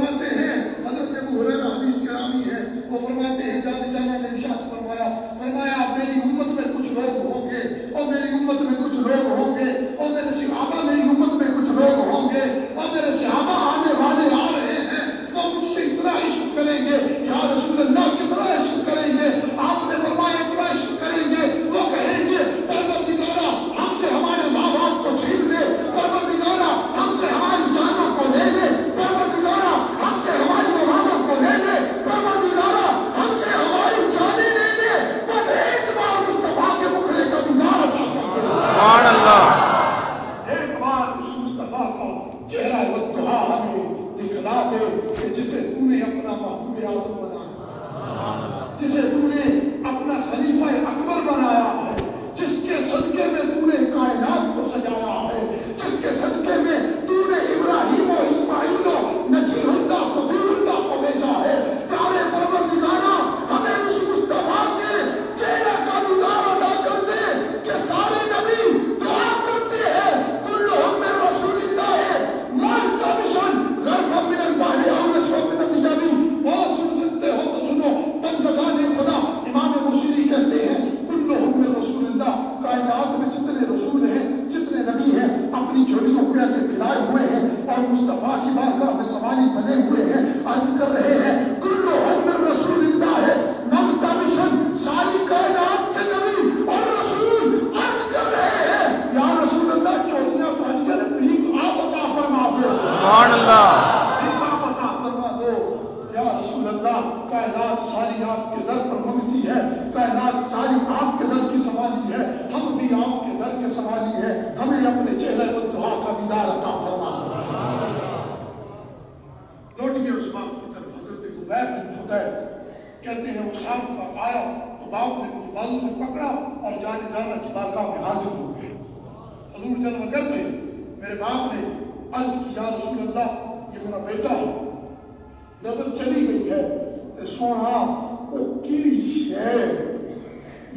فرماتے ہیں، حضرت ابو حریرہ حدیث کرامی ہے وہ فرماتے ہیں، جب جانا نے ارشاد فرمایا فرمایا، میری امت میں کچھ لوگ ہوں گے، اور میری امت میں کچھ لوگ ہوں گے، اور میرے صحابہ میری امت میں کچھ لوگ ہوں گے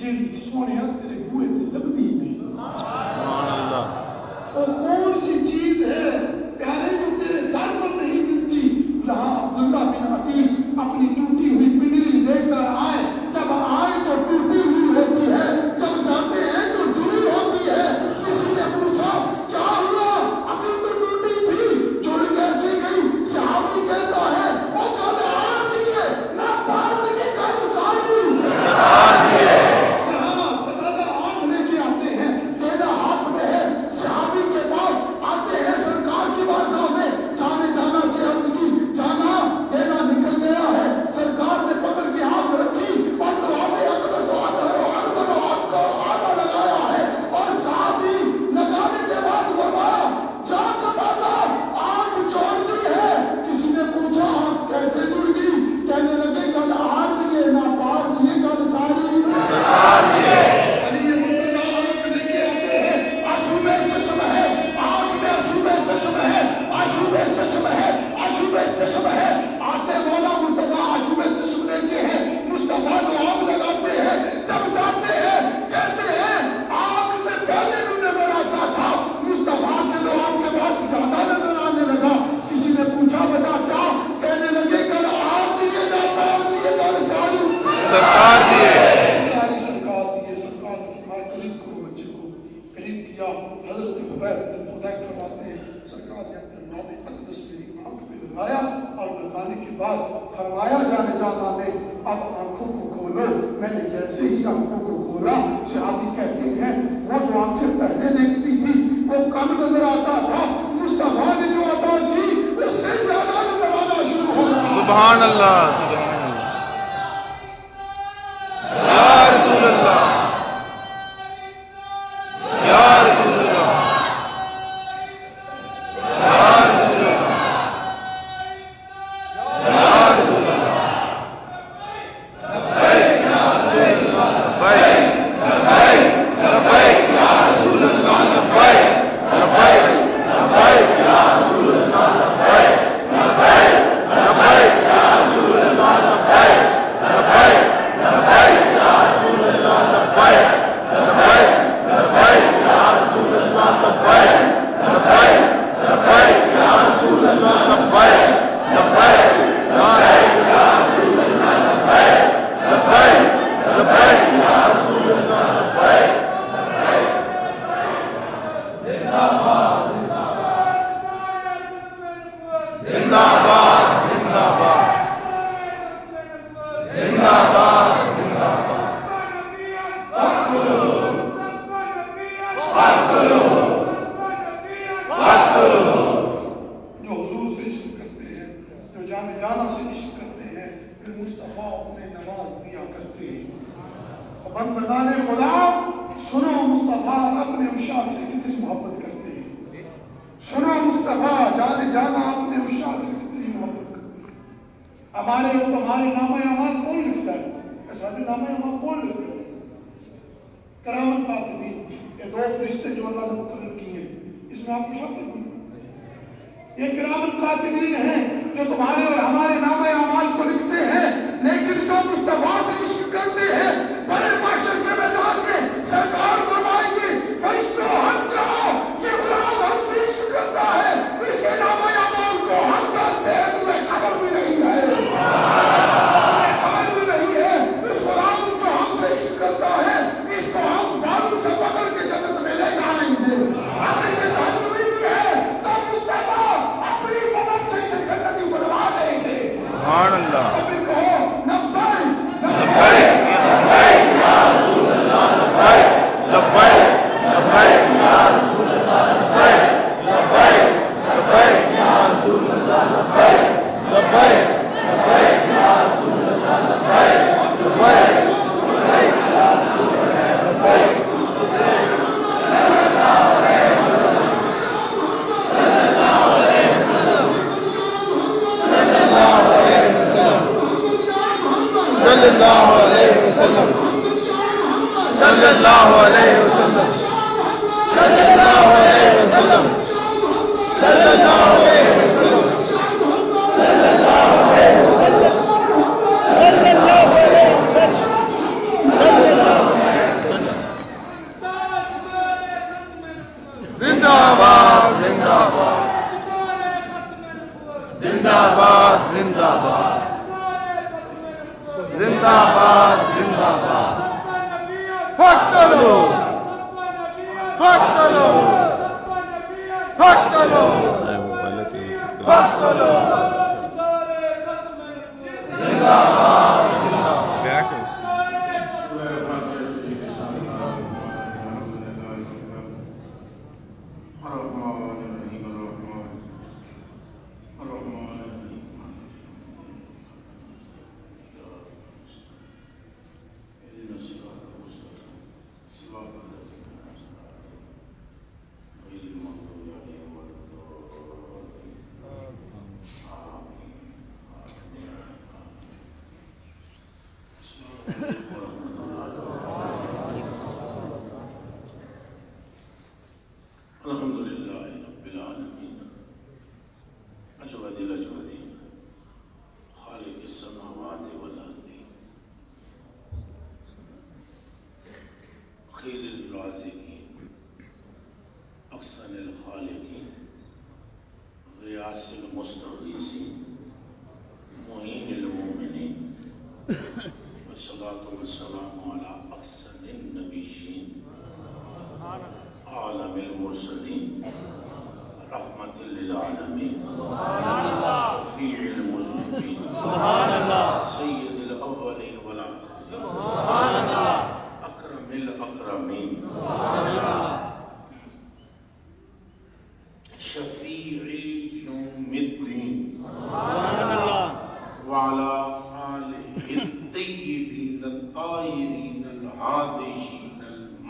جیڑی سونے تیرے بوئے لگتی نہیں کون سی امام کا بھی دو فرشتے جو اللہ نے مقرر کیے ہیں۔ اس میں آپ کو شک یہ کرام کاتبین ہیں جو تمہارے اور ہمارے نام اعمال کو لکھتے ہیں، لیکن جو مصطفیٰ سے عشق کرتے ہیں، بڑے معاشر کے میدان میں سرکار سبحان اللہ الله عليه وسلم. صلى الله عليه وسلم. صلى الله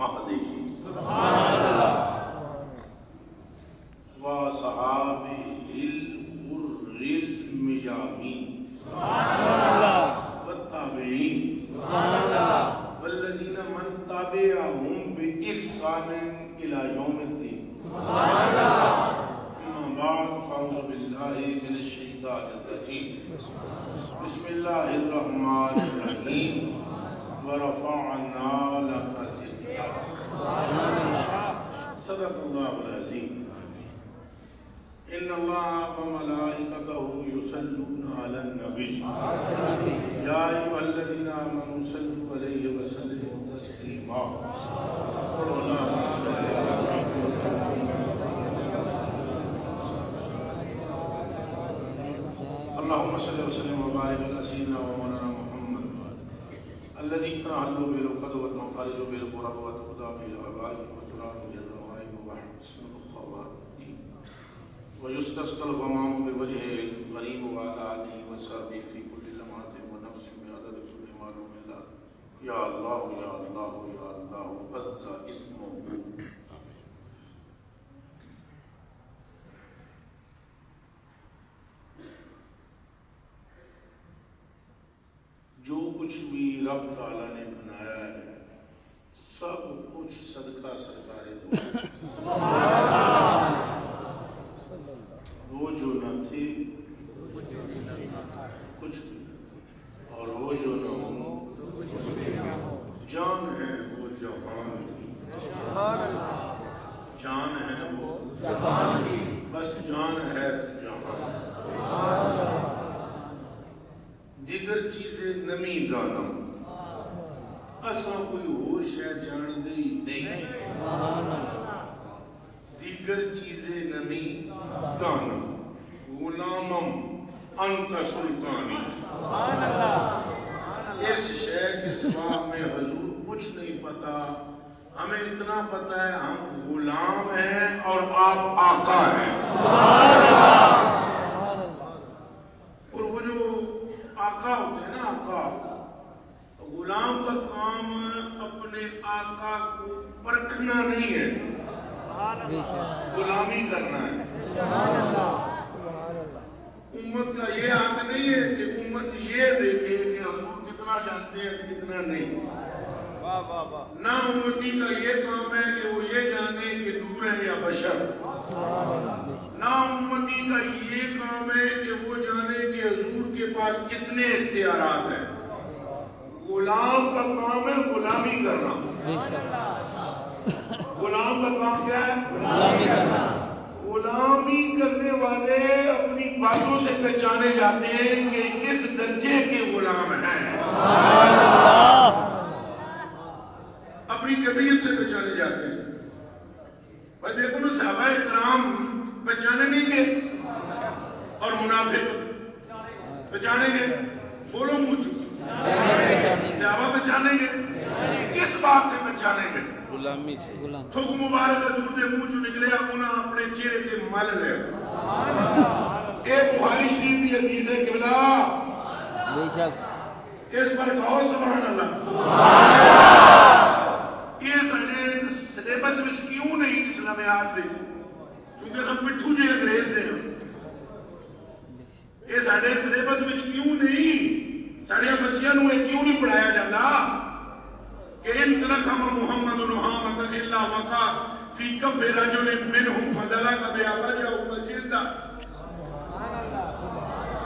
المهدشين وصحابه الغر المجامين والتابعين۔ والذين من تابعهم بإحسان إلى يوم الدين۔ أما بعد فأعوذ بالله من الشيطان الرجيم بسم الله الرحمن الرحيم ورفعنا لك ذكرك صدق الله العظيم إن الله وملائكته يصلون على النبي. يا أيها الذين آمنوا صلوا عليه وسلموا تسليما. اللهم صل وسلم وبارك على سيدنا ومولانا الذي تعلو به العقد والمخارج به القرب وتقضى به العبائد وتراد به وحسن الخواتيم ويستسقى الغمام بوجهه الكريم وعلى آله وصحبه في كل لمعات ونفس بعدد كل معلوم الله. يا الله يا الله يا الله. کچھ بھی رب تعالیٰ نے بنایا ہے سب کچھ صدقہ صدقہ دو وہ جو نہ تھے کچھ اور وہ جو نہ ہوں جان ہے وہ جہان کی جان ہے وہ بس جان ہے تو جہان دیگر چیزیں نمی دانم اساں کوئی اور شے جان دی نہیں دیگر چیزیں نمی دانم غلامم انت سلطانی اس شے کے سوا میں حضور کچھ نہیں پتا ہمیں اتنا پتا ہے ہم غلام ہیں اور آپ آقا ہیں اور وہ جو آقا ہوتے ہیں نا آقا غلام کا کام اپنے آقا کو پرکھنا نہیں ہے غلامی کرنا ہے امت کا یہ حق نہیں ہے کہ امت یہ دیکھے کہ حضور کتنا جانتے ہیں کتنا نہیں نہ امتی کا یہ کام ہے کہ وہ یہ جانے کہ نور ہے یا بشر نہ امتی کا یہ کام ہے کہ وہ جانے کہ حضور کے پاس کتنے اختیارات ہیں۔ غلام کا کام ہے غلامی کرنا۔ غلام کا کام کیا ہے؟ غلامی کرنے والے اپنی باتوں سے پہچانے جاتے ہیں کہ کس درجے کے غلام ہیں۔ اپنی کیفیت سے پہچانے جاتے ہیں۔ دیکھو صحابہ کرام پہچانے نہیں گے اور منافق پہچانے گے بولو مجھ۔ صحابہ پہچانے گے کس بات سے پہچانے گے غلامی سے۔ تھوک مبارک حضور دے منہ چوں نکلے اپنا اپنے چہرے تے مل لے اے بخاری شریف کی حدیث ہے قبلہ بے شک۔ اس پر غور سبحان اللہ۔ یہ سارے سلیبس وچ کیوں نہیں اسلامیات وچ کیونکہ سب پٹھو جے انگریز دے ہیں یہ سارے سلیبس وچ کیوں نہیں؟ سارے بچیاں نو کیوں نہیں پڑھایا جاتا؟ کہ ان ترکم محمد نحامت اللہ وقا فی کف رجل منہم فدلا کا بے آواجہ ہوا جلدہ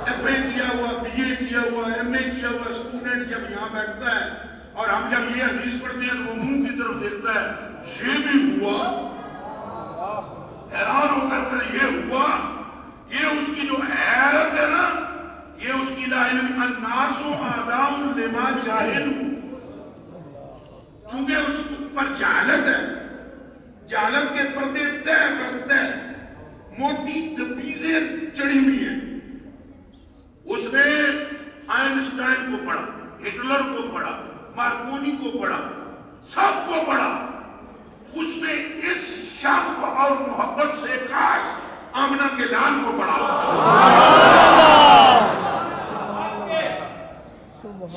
ایف اے کیا ہوا، بی اے کیا ہوا، ایم اے کیا ہوا اسٹوڈنٹ جب یہاں بیٹھتا ہے اور ہم جب یہ حدیث پڑھتے ہیں تو وہ منہ کی طرف دیکھتا ہے، یہ بھی ہوا؟ حیران ہو کر کر یہ ہوا، یہ اس کی جو حیرت ہے نا، یہ اس کی لا الناس و آدام لما جاہل چونکہ اس پر جہالت ہے، جہالت کے پردے طے کرتے موٹی تبیزیں چڑھی ہوئی ہیں۔ اس نے آئنسٹائن کو پڑھا، ہٹلر کو پڑھا، مارکونی کو پڑھا، سب کو پڑھا۔ اس نے اس شک اور محبت سے کاش آمنہ کے لال کو پڑھا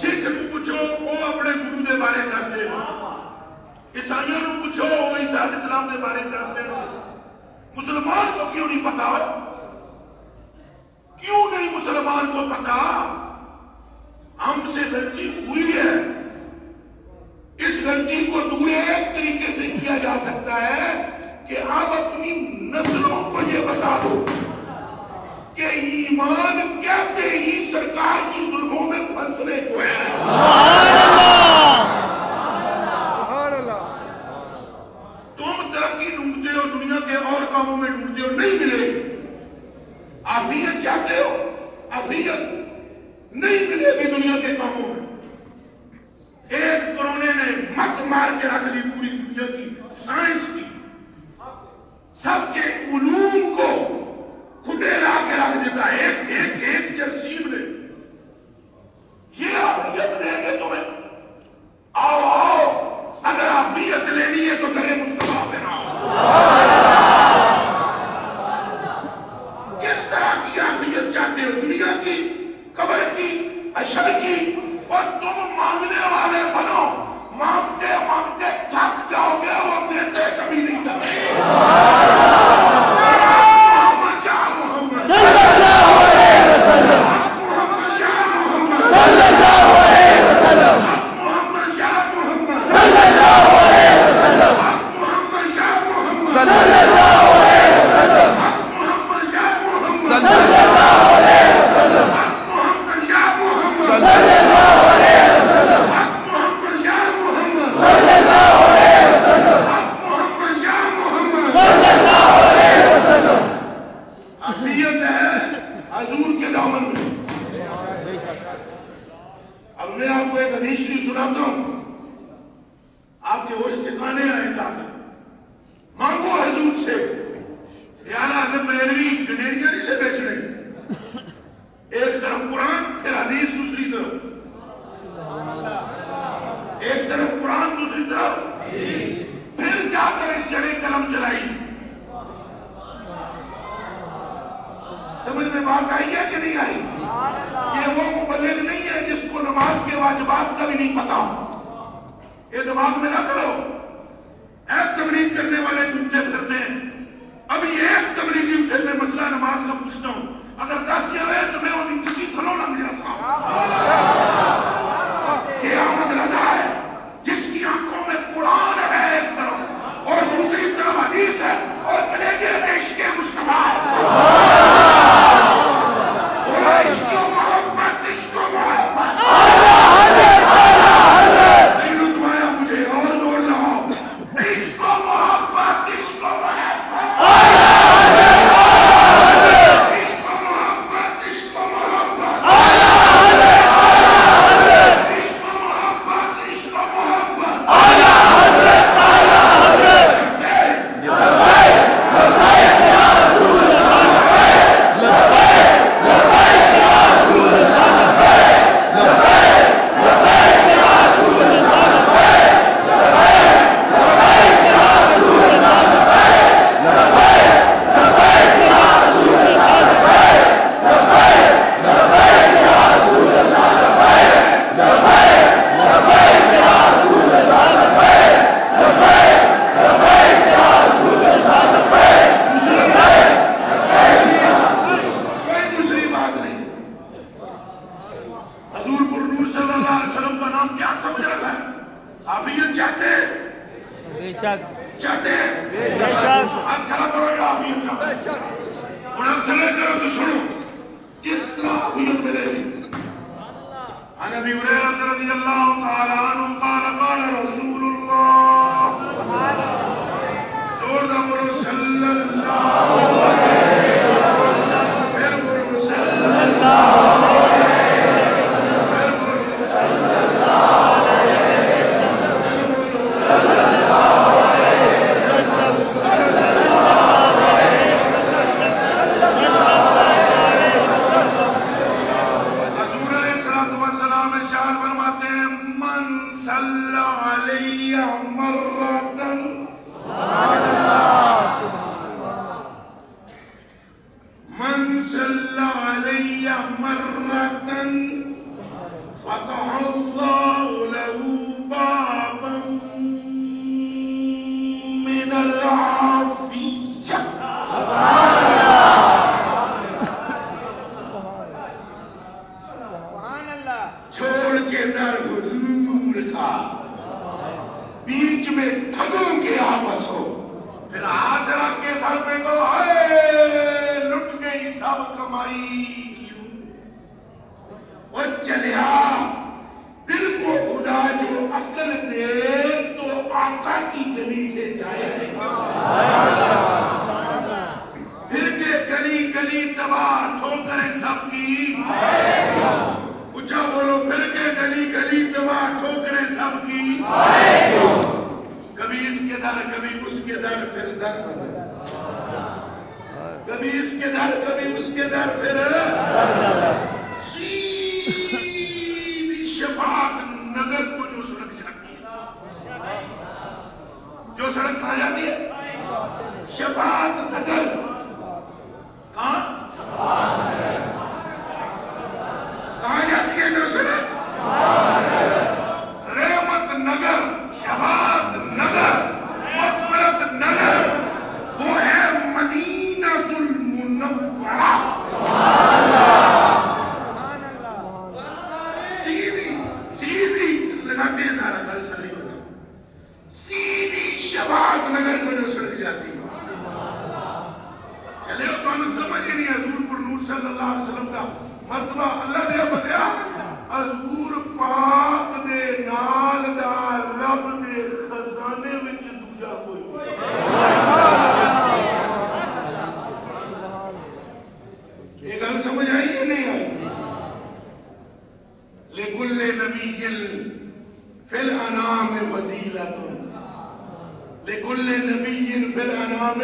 سکھ نو پوچھو وہ اپنے گرو دے بارے دس دے عیسائیوں نو پوچھو وہ عیسیٰ علیہ السلام دے بارے دس دے مسلمان کو کیوں نہیں پتا؟ کیوں نہیں مسلمان کو پتا؟ ہم سے غلطی ہوئی ہے۔ اس غلطی کو دور ایک طریقے سے کیا جا سکتا ہے؟ کہ آپ اپنی نسلوں کو یہ بتا دو کہ ایمان کہتے ہی سرکار کی ظلموں میں پھنسنے کو ہے؟ تم ترقی ڈھونڈتے ہو، دنیا کے اور کاموں میں ڈھونڈتے ہو، نہیں ملے۔ افیت چاہتے ہو؟ افیت نہیں ملے گی دنیا کے کاموں میں۔ ایک کرونے نے مت مار کے رکھ لی پوری دنیا کی، سائنس کی۔ سب کے علوم کو پھر کے گلی گلی تباہ ٹھوکریں سب کی۔ اچھا بولو، پھر کے گلی گلی تباہ ٹھوکریں سب کی۔ کبھی اس کے در، کبھی اس کے در، پھر در۔ کبھی اس کے در، کبھی اس کے در، پھر سیدھی شفاعت نگر کو جو سڑک جاتی ہے، جو سڑک کہاں جاتی ہے؟ شفاعت نگر کہاں کہاں جاتی ہے جو سڑک رحمت نگر شہاد نگر مغفرت نگر وہ ہے مدینہ المنورہ سیدھی سیدھی لگاتے ہیں نعرہ کل ساری ہوگا سیدھی شہاد نگر کو جو سڑک جاتی ہے چلے ہو تو انہوں سمجھ نہیں حضور پر نور صلی اللہ علیہ وسلم کا مرتبہ اللہ دے بتیا حضور پاک دے نال دا رب دے خزانے وچ دوجا کوئی یہ گل سمجھ آئی یا نہیں آئی لکل نبی فی الانام وزیلت لکل نبی فی الانام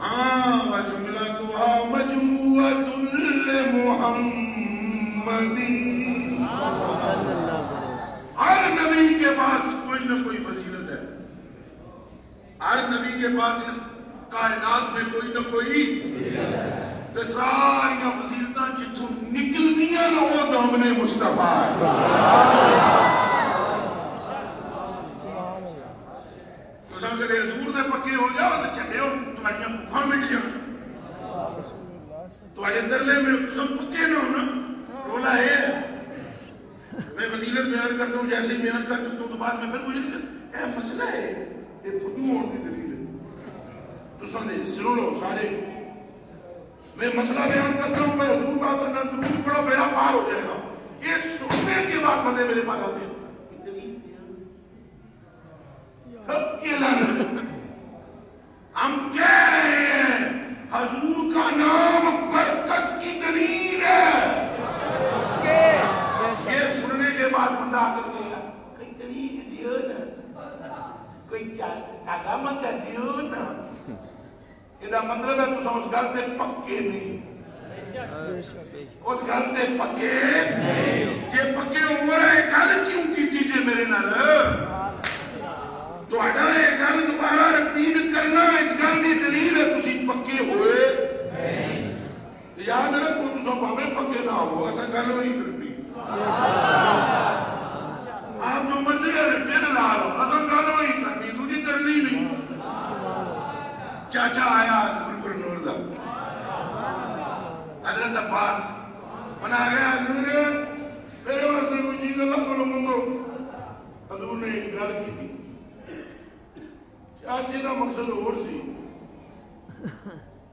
ہاں وجملتها مجموعة لمحمد ہر نبی کے پاس کوئی نہ کوئی فضیلت ہے ہر نبی کے پاس اس کائنات میں کوئی نہ کوئی تے ساری فضیلتاں جتوں نکلدیاں نہ وہ دامن مصطفیٰ ہے تو سب کدے حضور دے پکے ہو جاؤ تے چلے ہو تمہاریاں بھوکاں مٹ جان تمہارے درلے میں سب پکے نہ ہونا رولا ہے میں فضیلت بیان کرتا ہوں جیسے ہی بیان کر سکتا ہوں تو بعد میں پھر مجھے کہ اے مسئلہ ہے یہ پھٹو ہونے کی دلیل ہے تو سمجھے سنو لو سارے میں مسئلہ بیان کرتا میں حضور بات کرنا درود پڑھو میرا پار ہو جائے گا یہ سننے کے بعد بندے میرے پاس آتے ہیں تھک کے لانا ہم کہہ رہے ہیں حضور کا نام برکت کی دلیل ہے یہ سننے کے بعد بندہ آ کر کے کوئی دلیل دیو نا کوئی چاگا منگا دیو نا یہ مطلب ہے تو اس گھر سے پکے نہیں اس گھر سے پکے؟ یہ پکے عمر ہے گل کیوں کی چیزیں میرے نال؟ تو اڈا یہ گل دوبارہ رپیٹ کرنا، اس گل کی دلیل ہے تسی پکے ہوئے۔ یاد رکھو تو بھاوے پکے نہ ہو ایسا گل نہیں کرتی آپ جو مرضی ہے دل لا لو اصل گل نہیں کرنی دوجی کرنی نہیں۔ چاچا آیا مقصد اور سی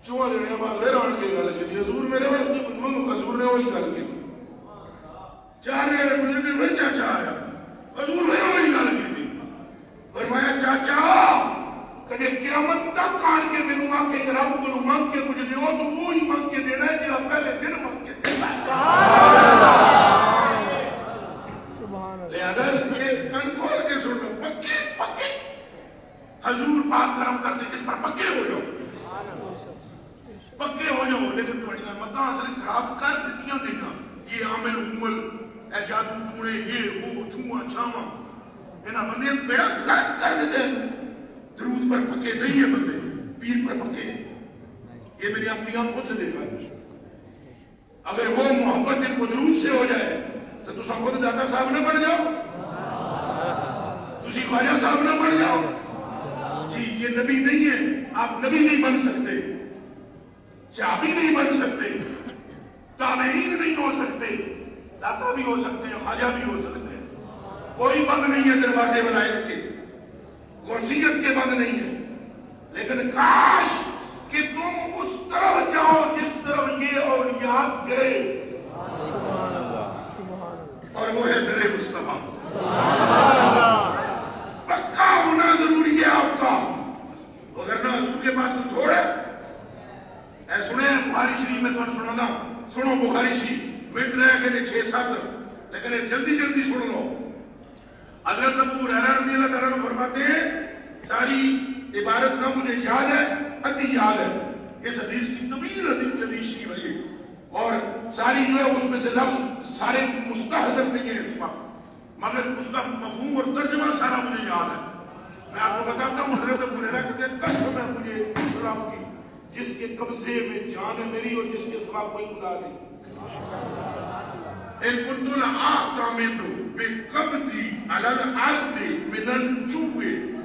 چوہا لینے بعد لے رہا کے گل کی حضور میرے واسطے کچھ منگو حضور نے وہی گل کی چار رہے مجھے بھی وہی چاچا آیا حضور نے وہی گل کی تھی فرمایا چاچا کدے قیامت تک آن کے میرے آ کے رب کو مانگ کے کچھ دیو تو وہی مانگ کے دینا ہے جہاں پہلے دن مانگ کے دینا لہذا یہ کنٹرول کے سن لو پکے پکے۔ حضور پاک کرم کرتے اس پر پکے ہو جاؤ۔ پکے ہو جاؤ لیکن تھوڑی متا اصل خراب کر دیتی دینا یہ عامل امل اے جادو ٹوڑے یہ وہ چھواں چھاواں۔ انہاں بندے بیڑا غلط کر دیتے درود پر پکے نہیں ہے بندے پیر پر پکے۔ یہ میری اپنی آنکھوں سے دیکھا۔ ہے اگر وہ محبت ان سے ہو جائے تو تو سب خود داتا صاحب نہ بن جاؤ تسی خواجہ صاحب نہ بن جاؤ جی یہ نبی نہیں ہے آپ نبی نہیں بن سکتے چابی نہیں بن سکتے تابعین نہیں ہو سکتے داتا بھی ہو سکتے ہیں خواجہ بھی ہو سکتے ہیں کوئی بند نہیں ہے دروازے ولایت کے غوثیت کے بند نہیں ہے لیکن کاش کہ تم اس طرف جاؤ جس یہ اولیاء گئے اور وہ ہے در مصطفیٰ۔ پکا ہونا ضروری ہے آپ کا۔ وگرنہ حضور کے پاس تو تھوڑا اے سنے بخاری شریف میں تمہیں سنانا۔ سنو بخاری شریف۔ مٹ رہے کہ چھ سات۔ لیکن یہ جلدی جلدی سن لو۔ حضرت ابو ہریرہ رضی اللہ تعالیٰ فرماتے ہیں، ساری عبارت نہ مجھے یاد ہے ادھی یاد ہے۔ اس حدیث کی طویل حدیث حدیث کی وجہ اور ساری جو ہے اس میں سے لفظ سارے مستحضر نہیں ہے اس وقت مگر اس کا مفہوم اور ترجمہ سارا مجھے یاد ہے۔ میں آپ کو بتاتا ہوں، حضرت ابو ہریرہ کہتے ہیں، قسم ہے مجھے اس رب کی، جس کے قبضے میں جان ہے میری اور جس کے سوا کوئی خدا نہیں۔ ان كنت لأعتمد بقبضي على الأرض من الجوع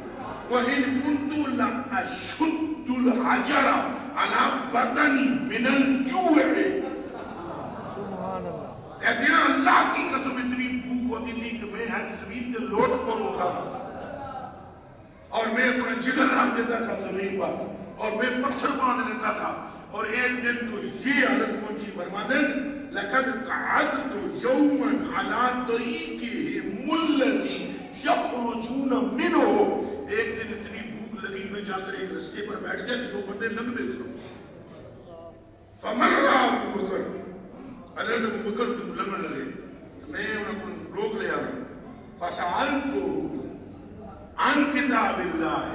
وإن كنت لأشد الحجر على بدني من الجوع. کہتے ہیں اللہ کی قسم اتنی بھوک ہوتی تھی کہ میں ہر زمین کے لوٹ کو روکا اور میں اپنا جگر رکھ دیتا تھا زمین پر اور میں پتھر باندھ لیتا تھا. اور ایک دن تو یہ حالت پہنچی فرمادن لقد قعدت يوما على طريقهم الذي يخرجون منه ایک دن اتنی بھوک لگی میں پر بیٹھ گیا جو بندے لنگتے سن فمر رہا ابو بکر حضرت ابو بکر تم لنگن لگے میں انہیں کو روک لیا فسألتو عن کتاب اللہ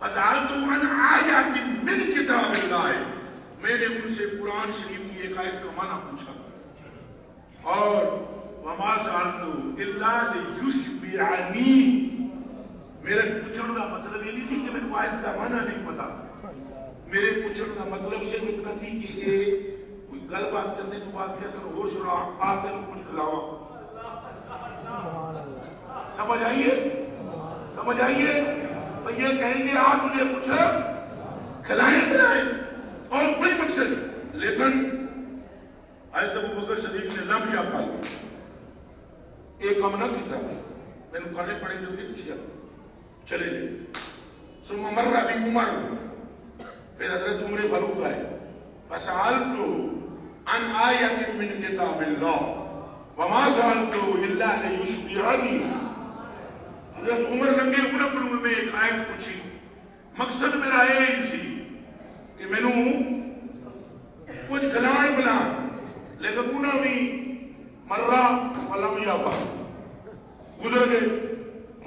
فسألتو عن آیات من کتاب اللہ میں نے ان سے قرآن شریف کی ایک آیت کا معنی پوچھا اور وما سألتو الا لیشبعنی میرے پوچھنے کا مطلب یہ نہیں سی کہ میں نے آیت کا معنی نہیں پتا۔ میرے پوچھنے کا مطلب صرف اتنا سی کہ یہ کوئی گل بات کرنے کے بعد کیسا ہو شرا آ کر کچھ کھلاوا سمجھ آئیے سمجھ آئیے تو یہ کہیں گے آپ مجھے کچھ کھلائیں کھلائیں۔ اور کوئی مقصد لیکن آیت ابو بکر صدیق نے لم یا پائی ایک کام نہ کیتا میں نے کھانے پڑے جو کہ پوچھیا چلے لے ثم مر ابی عمر پھر حضرت عمر فاروق آئے فسألتو عن آیت من کتاب اللہ۔ وما سألتو الا لیشبعنی حضرت عمر لنگے انہ میں ایک آیت پوچھی۔ مقصد میرا یہ سی کہ میں نو کچھ کھلائیں بلا لیکن انہ بھی مرہ ولم یابا گزر گئے۔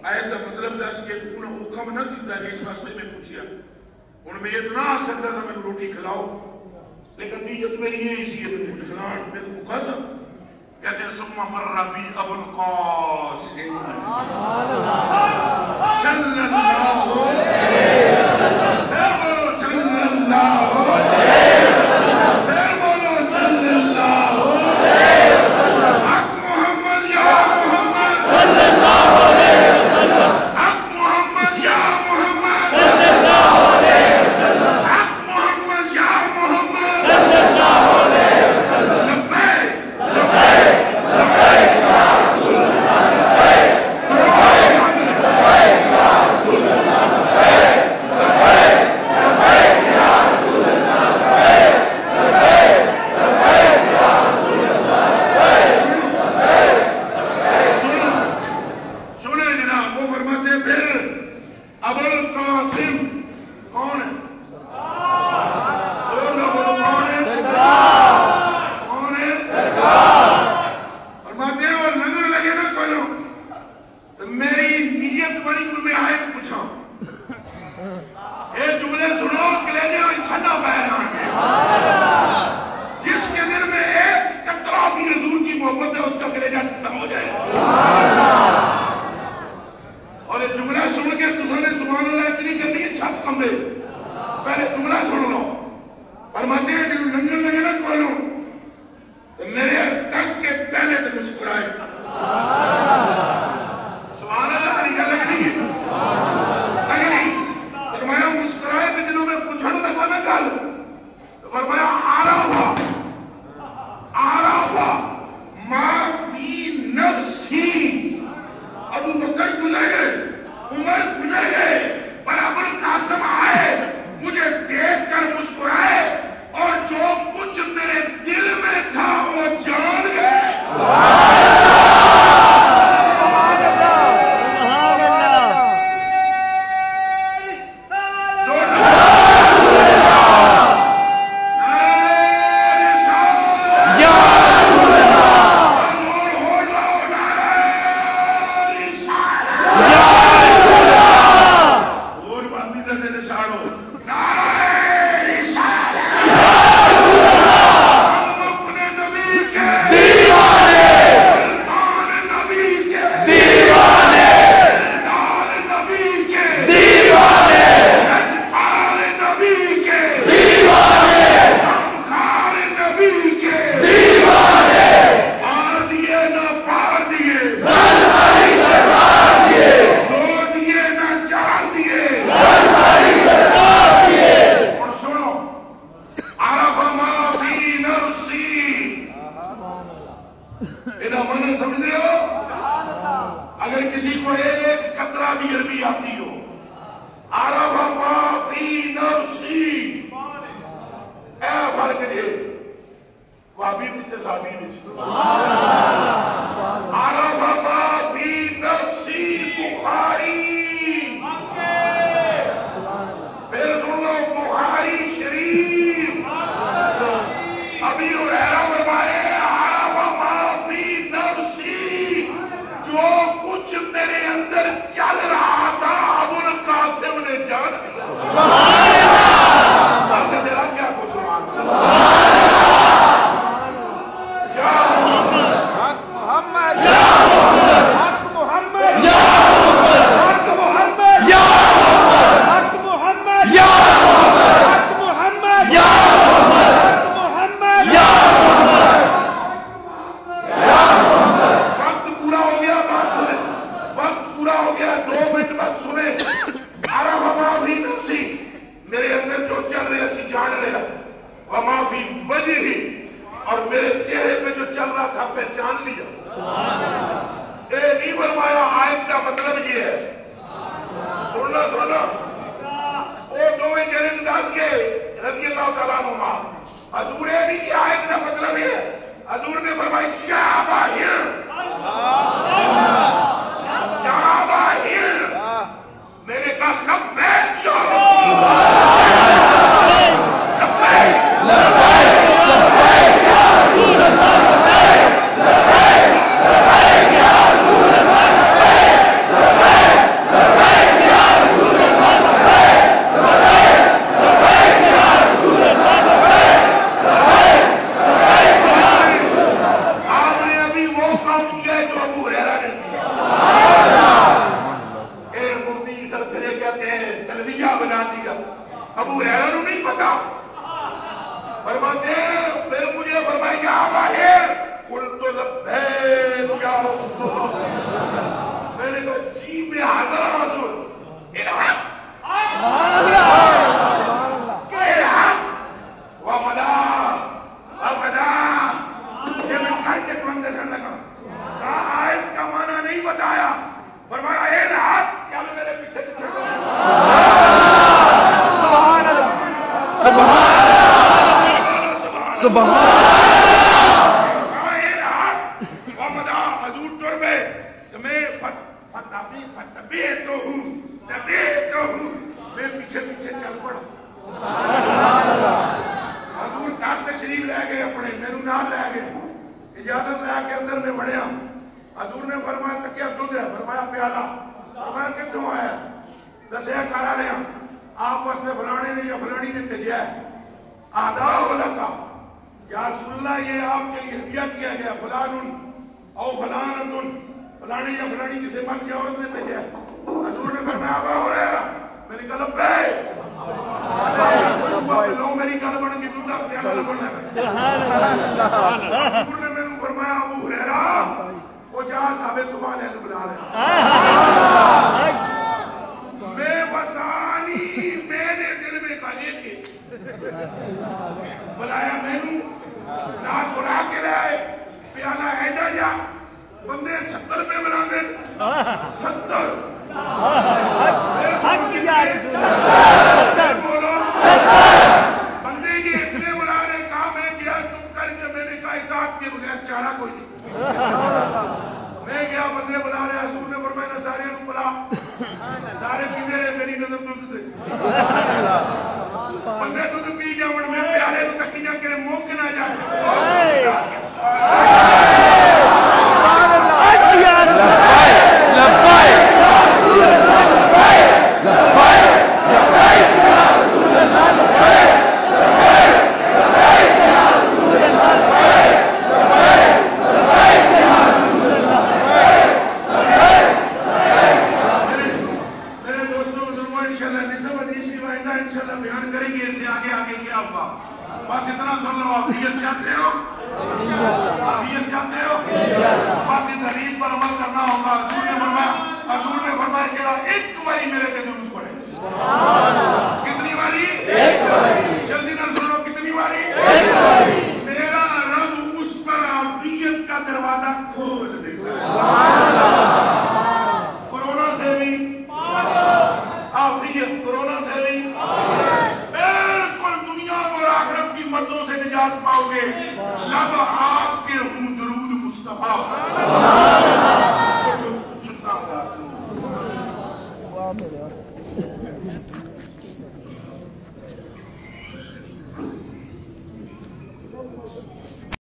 آیت کا مطلب دس کے انہ حکم نہ کیتا جس واسطے میں پوچھیا۔ ان میں اتنا آ سکتا تھا میں روٹی کھلاؤ لیکن نیت میری یہ اسی ہے کہ کچھ کھلاؤ میں کو قسم کہتے ہیں سمہ مر ربی ابو القاسم۔ صلی اللہ علیہ وسلم صلی اللہ علیہ وسلم۔ فلانے نے یا فلانی نے بھیجا ہے۔ آدھا ہو لگا یا رسول اللہ، یہ آپ کے لیے ہدیہ کیا گیا۔ فلان او فلانتن۔ فلانے یا فلانی کسی مرد یا عورت نے بھیجا ہے۔ حضور نے فرمایا، ابا ہو رہا میری گل پہ۔ لو میری گل بن گئی دودھ کا پیالہ لبن ہے حضور نے میرے فرمایا، ابو ہریرا وہ جا صاحب سبحان اللہ بلایا مینو رات بلا کے لائے پیالہ ایڈا جا۔ بندے ستر پہ بنا دے۔ ستر۔ حق یا رسول بولو بندے یہ اتنے بلا رہے کہا میں گیا؟ چپ کر کے میں نے کہا اطاعت کے بغیر چارہ کوئی نہیں۔ میں گیا بندے بلا رہے حضور نے فرمایا سارے نو بلا۔ سارے پیندے رہے میری نظر دودھ دے۔ بندے دودھ